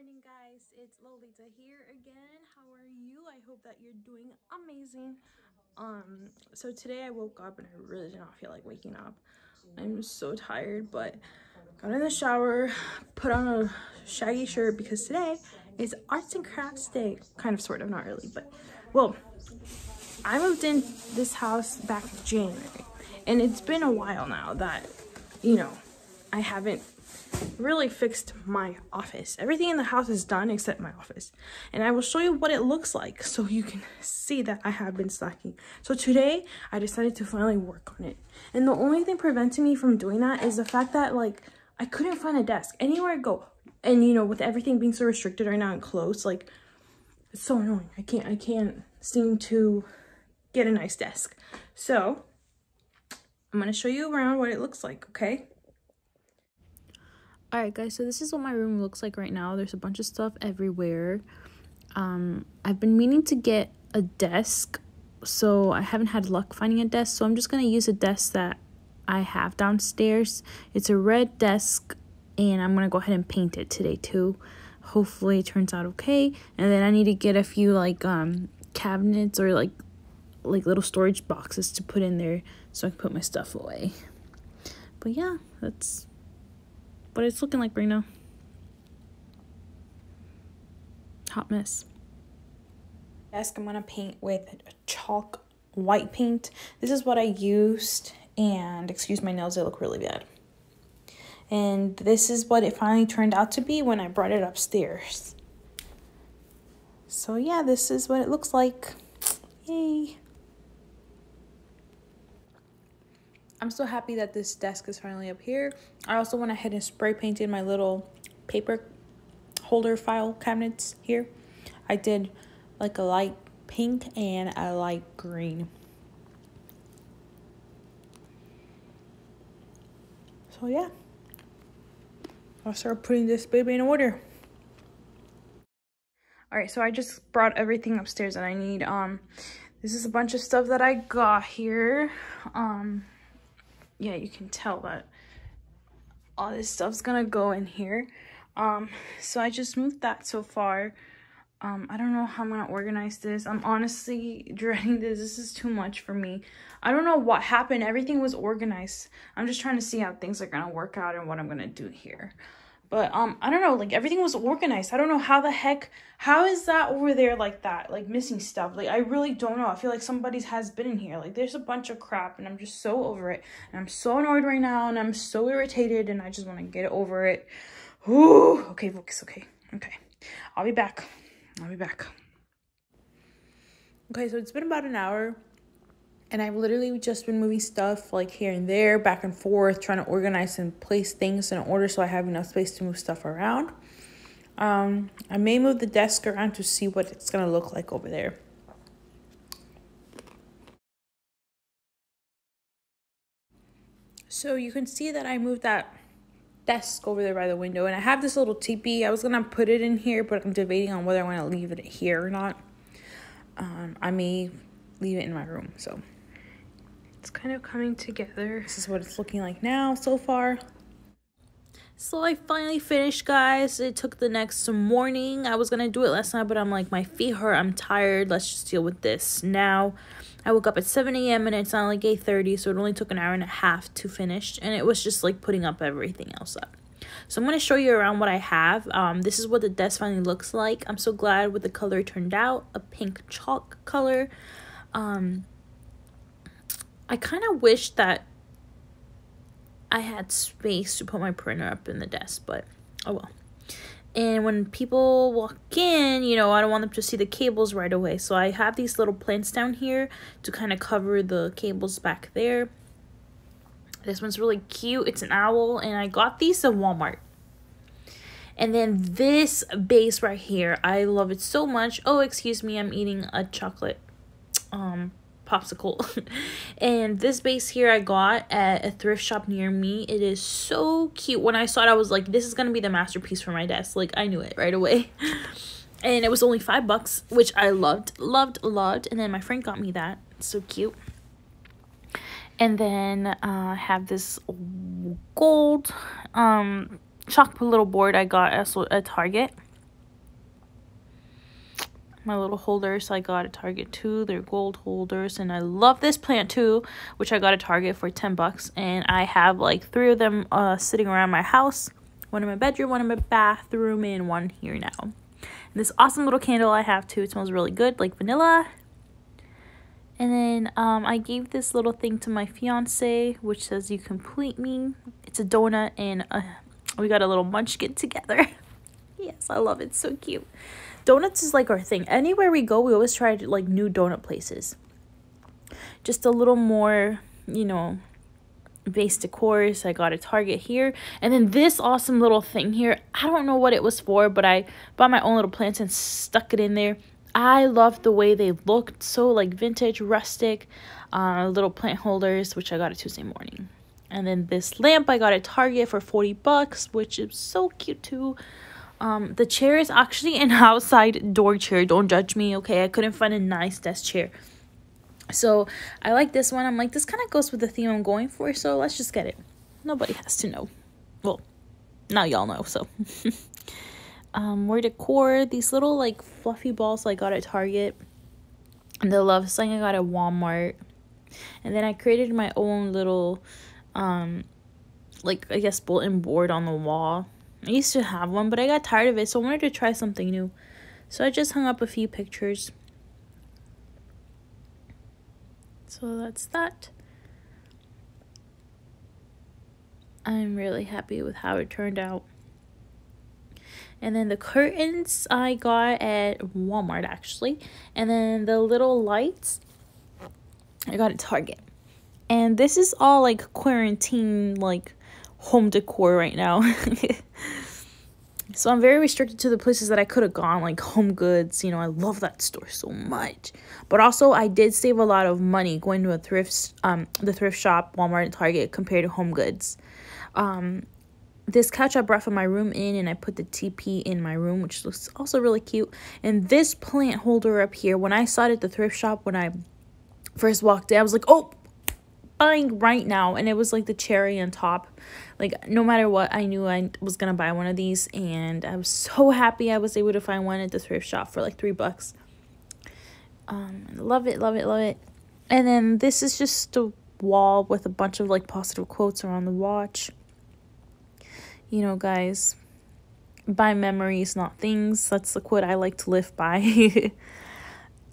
morning guys. It's lolita here again. How are you? I hope that you're doing amazing. Um so today i woke up and i really did not feel like waking up. I'm so tired but got in the shower put on a shaggy shirt because today is arts and crafts day. Kind of sort of not really but well i moved in this house back in january and it's been a while now that you know i haven't really fixed my office. Everything in the house is done except my office. And I will show you what it looks like so you can see that I have been slacking. So today, I decided to finally work on it. And the only thing preventing me from doing that is the fact that, like, I couldn't find a desk anywhere I go. And, you know, with everything being so restricted right now and closed, like, it's so annoying. I can't, I can't seem to get a nice desk. So, I'm going to show you around what it looks like, okay? Alright guys, so this is what my room looks like right now. There's a bunch of stuff everywhere. Um, I've been meaning to get a desk, so I haven't had luck finding a desk. So I'm just going to use a desk that I have downstairs. It's a red desk, and I'm going to go ahead and paint it today too. Hopefully it turns out okay. And then I need to get a few like um, cabinets or like like little storage boxes to put in there so I can put my stuff away. But yeah, that's what it's looking like right now. Hot mess. Desk I'm gonna paint with chalk white paint. This is what I used and excuse my nails, they look really bad. And this is what it finally turned out to be when I brought it upstairs. So yeah, this is what it looks like. Yay. I'm so happy that this desk is finally up here. I also went ahead and spray painted my little paper holder file cabinets here. I did like a light pink and a light green. So yeah, I'll start putting this baby in order. All right, so I just brought everything upstairs that I need. Um, this is a bunch of stuff that I got here. Um, yeah, you can tell that all this stuff's gonna go in here. Um, so I just moved that so far. Um, I don't know how I'm gonna organize this. I'm honestly dreading this. This is too much for me. I don't know what happened. Everything was organized. I'm just trying to see how things are gonna work out and what I'm gonna do here. But um, I don't know, like everything was organized. I don't know how the heck, how is that over there like that? Like missing stuff. Like I really don't know. I feel like somebody's has been in here. Like there's a bunch of crap and I'm just so over it. And I'm so annoyed right now and I'm so irritated and I just want to get over it. Ooh, okay, focus, okay, okay. I'll be back. I'll be back. Okay, so it's been about an hour and I've literally just been moving stuff like here and there, back and forth, trying to organize and place things in order so I have enough space to move stuff around. Um, I may move the desk around to see what it's going to look like over there. So you can see that I moved that desk over there by the window. And I have this little teepee. I was going to put it in here, but I'm debating on whether I want to leave it here or not. Um, I may leave it in my room, so it's kind of coming together. This is what it's looking like now so far. So I finally finished, guys. It took the next morning. I was going to do it last night, but I'm like, my feet hurt. I'm tired. Let's just deal with this now. I woke up at 7 a.m. and it's not like 8.30, so it only took an hour and a half to finish. And it was just like putting up everything else up. So I'm going to show you around what I have. Um, this is what the desk finally looks like. I'm so glad with the color turned out. A pink chalk color. Um, I kind of wish that I had space to put my printer up in the desk, but oh well. And when people walk in, you know, I don't want them to see the cables right away. So I have these little plants down here to kind of cover the cables back there. This one's really cute. It's an owl, and I got these at Walmart. And then this base right here, I love it so much. Oh, excuse me, I'm eating a chocolate um popsicle. and this base here I got at a thrift shop near me. It is so cute. When I saw it, I was like, this is going to be the masterpiece for my desk. Like, I knew it right away. and it was only five bucks, which I loved, loved, loved. And then my friend got me that. So cute. And then uh, I have this gold um, chalk little board I got at Target. My little holders I got at Target too. They're gold holders and I love this plant too, which I got at Target for 10 bucks and I have like three of them uh sitting around my house. One in my bedroom, one in my bathroom, and one here now. And this awesome little candle I have too. It smells really good, like vanilla. And then um, I gave this little thing to my fiance, which says "You complete me." It's a donut, and uh, we got a little munchkin together. yes, I love it. So cute. Donuts is like our thing. Anywhere we go, we always try to, like new donut places. Just a little more, you know, base decor. So I got a Target here. And then this awesome little thing here. I don't know what it was for, but I bought my own little plants and stuck it in there. I loved the way they looked. So like vintage, rustic, uh, little plant holders, which I got a Tuesday morning. And then this lamp I got at Target for 40 bucks, which is so cute too. Um, the chair is actually an outside door chair. Don't judge me, okay? I couldn't find a nice desk chair. So I like this one. I'm like, this kind of goes with the theme I'm going for, so let's just get it. Nobody has to know. Well, now y'all know, so. um, more decor. These little, like, fluffy balls I got at Target. And the love sign I got at Walmart. And then I created my own little, um, like, I guess, bulletin board on the wall. I used to have one, but I got tired of it, so I wanted to try something new. So I just hung up a few pictures. So that's that. I'm really happy with how it turned out. And then the curtains I got at Walmart actually. And then the little lights I got at Target. And this is all like quarantine like home decor right now. so I'm very restricted to the places that I could have gone, like Home Goods. You know, I love that store so much. But also, I did save a lot of money going to a thrift, um, the thrift shop, Walmart, and Target compared to Home Goods. Um, this couch I brought from my room in, and I put the teepee in my room, which looks also really cute. And this plant holder up here, when I saw it at the thrift shop when I first walked in, I was like, oh, buying right now and it was like the cherry on top. Like no matter what i knew i was gonna buy one of these and i was so happy i was able to find one at the thrift shop for like three bucks. Um love it love it love it. And then this is just a wall with a bunch of like positive quotes around the watch. You know guys buy memories not things. That's the quote i like to live by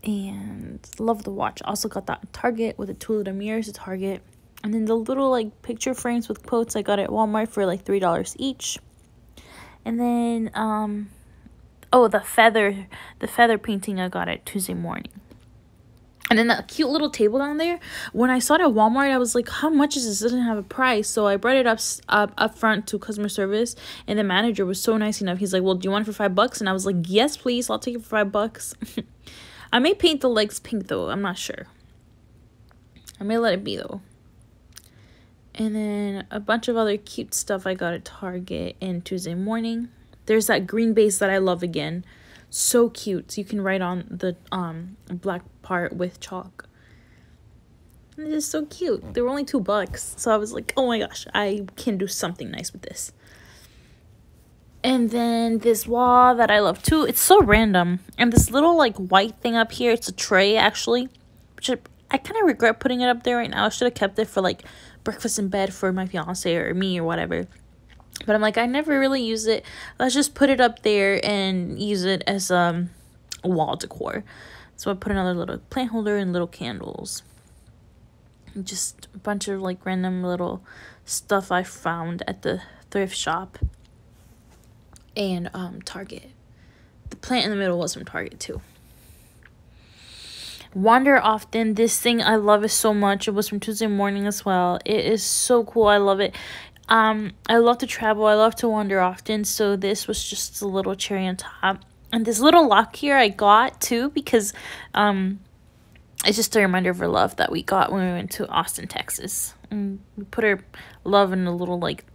and love the watch. Also got that Target with the two little mirrors at Target. And then the little like picture frames with quotes I got at Walmart for like three dollars each. And then um oh the feather the feather painting I got at Tuesday morning. And then that cute little table down there. When I saw it at Walmart, I was like, "How much is this? It doesn't have a price." So I brought it up up up front to customer service, and the manager was so nice enough. He's like, "Well, do you want it for five bucks?" And I was like, "Yes, please. I'll take it for five bucks." I may paint the legs pink though. I'm not sure. I may let it be though. And then a bunch of other cute stuff I got at Target in Tuesday morning. There's that green base that I love again. So cute. So you can write on the um black part with chalk. And it is so cute. They were only two bucks. So I was like, oh my gosh, I can do something nice with this. And then this wall that I love too. It's so random. And this little like white thing up here. It's a tray actually. Which I, I kind of regret putting it up there right now. I should have kept it for like breakfast in bed for my fiance or me or whatever. But I'm like, I never really use it. Let's just put it up there and use it as um wall decor. So I put another little plant holder and little candles. Just a bunch of like random little stuff I found at the thrift shop and um, Target. The plant in the middle was from Target too. Wander often. This thing I love it so much. It was from Tuesday morning as well. It is so cool. I love it. Um, I love to travel. I love to wander often. So this was just a little cherry on top. And this little lock here I got too because um, it's just a reminder of our love that we got when we went to Austin, Texas. And we put our love in a little like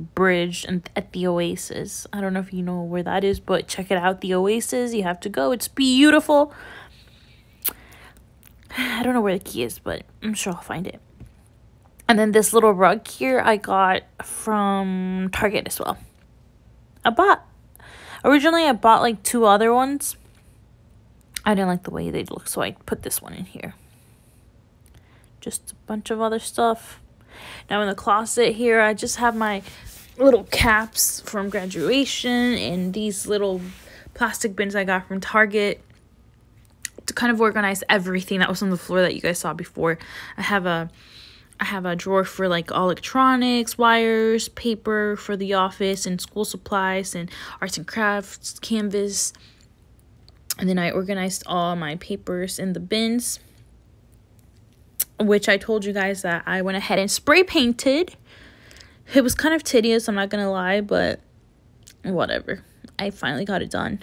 bridge and at the oasis. I don't know if you know where that is but check it out. The oasis you have to go. It's beautiful. I don't know where the key is but i'm sure i'll find it. And then this little rug here i got from target as well. I bought originally i bought like two other ones. I didn't like the way they look, so I put this one in here. Just a bunch of other stuff. Now in the closet here, I just have my little caps from graduation and these little plastic bins I got from Target to kind of organize everything that was on the floor that you guys saw before. I have a I have a drawer for like electronics, wires, paper for the office and school supplies and arts and crafts, canvas. And then I organized all my papers in the bins which I told you guys that I went ahead and spray painted. It was kind of tedious, I'm not gonna lie, but whatever. I finally got it done.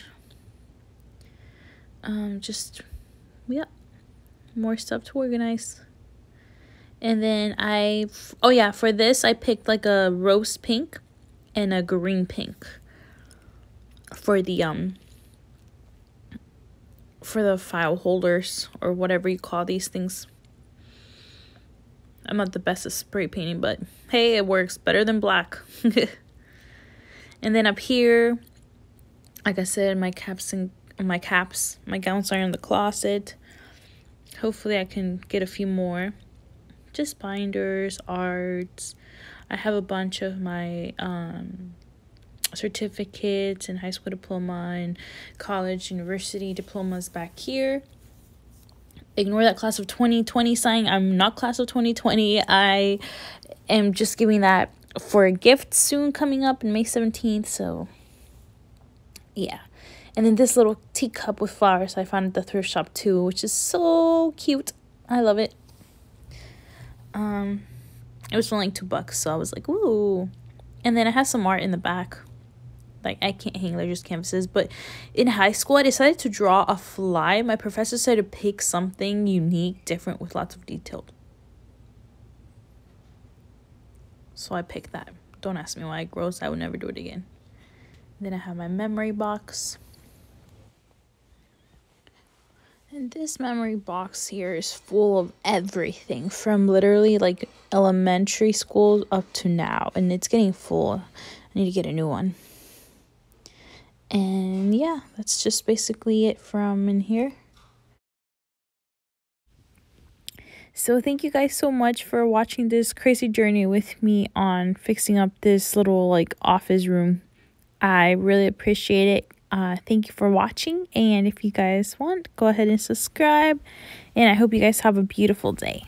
Um, just, yeah, more stuff to organize. And then I, oh yeah, for this I picked like a rose pink and a green pink for the, um, for the file holders or whatever you call these things. I'm not the best at spray painting, but hey, it works better than black. and then up here, like I said, my caps and my caps, my gowns are in the closet. Hopefully I can get a few more. Just binders, arts. I have a bunch of my um, certificates and high school diploma and college, university diplomas back here ignore that class of 2020 sign. I'm not class of 2020. I am just giving that for a gift soon coming up in May 17th. So, yeah. And then this little teacup with flowers I found at the thrift shop too, which is so cute. I love it. Um, it was only like two bucks, so I was like, ooh. And then it has some art in the back like I can't hang just canvases. But in high school, I decided to draw a fly. My professor said to pick something unique, different, with lots of detail. So I picked that. Don't ask me why. Gross. I would never do it again. Then I have my memory box. And this memory box here is full of everything from literally like elementary school up to now. And it's getting full. I need to get a new one. And yeah, that's just basically it from in here. So thank you guys so much for watching this crazy journey with me on fixing up this little like office room. I really appreciate it. Uh, thank you for watching. And if you guys want, go ahead and subscribe. And I hope you guys have a beautiful day.